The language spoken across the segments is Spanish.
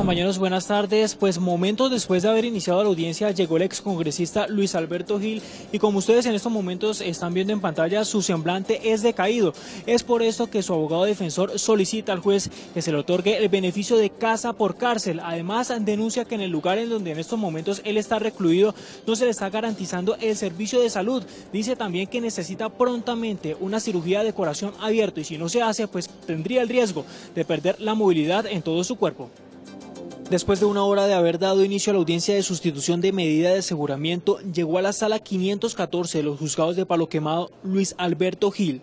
compañeros, buenas tardes. Pues momentos después de haber iniciado la audiencia llegó el excongresista Luis Alberto Gil y como ustedes en estos momentos están viendo en pantalla su semblante es decaído. Es por esto que su abogado defensor solicita al juez que se le otorgue el beneficio de casa por cárcel. Además denuncia que en el lugar en donde en estos momentos él está recluido no se le está garantizando el servicio de salud. Dice también que necesita prontamente una cirugía de corazón abierto y si no se hace pues tendría el riesgo de perder la movilidad en todo su cuerpo. Después de una hora de haber dado inicio a la audiencia de sustitución de medida de aseguramiento, llegó a la sala 514 de los juzgados de Palo Quemado Luis Alberto Gil.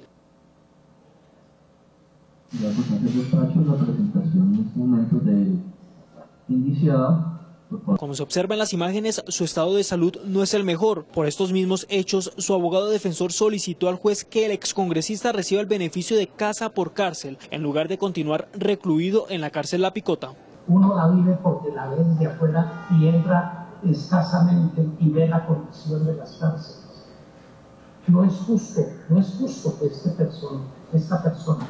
La presentación en este momento como se observa en las imágenes, su estado de salud no es el mejor. Por estos mismos hechos, su abogado defensor solicitó al juez que el excongresista reciba el beneficio de casa por cárcel, en lugar de continuar recluido en la cárcel La Picota. Uno la vive porque la ve de afuera y entra escasamente y ve la condición de las cárceles. No es justo, no es justo que este persona, esta persona,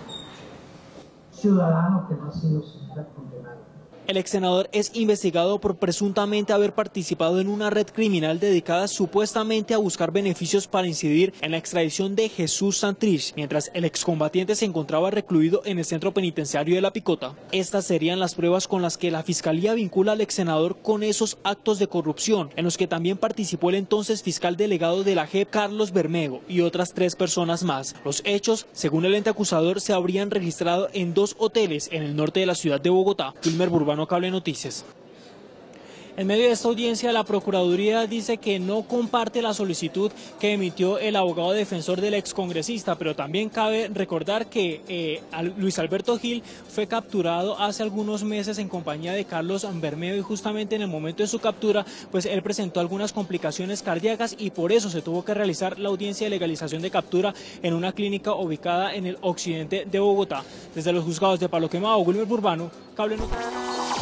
ciudadano que no ha sido siempre condenado, el ex senador es investigado por presuntamente haber participado en una red criminal dedicada supuestamente a buscar beneficios para incidir en la extradición de Jesús Santrich, mientras el excombatiente se encontraba recluido en el centro penitenciario de La Picota. Estas serían las pruebas con las que la fiscalía vincula al ex senador con esos actos de corrupción, en los que también participó el entonces fiscal delegado de la JEP, Carlos Bermego, y otras tres personas más. Los hechos, según el ente acusador, se habrían registrado en dos hoteles en el norte de la ciudad de Bogotá. Wilmer Burbano Cable Noticias. En medio de esta audiencia, la Procuraduría dice que no comparte la solicitud que emitió el abogado defensor del excongresista, pero también cabe recordar que eh, Luis Alberto Gil fue capturado hace algunos meses en compañía de Carlos Bermeo y justamente en el momento de su captura, pues él presentó algunas complicaciones cardíacas y por eso se tuvo que realizar la audiencia de legalización de captura en una clínica ubicada en el occidente de Bogotá. Desde los juzgados de Palo Quemado, Wilmer Burbano, Cable Noticias.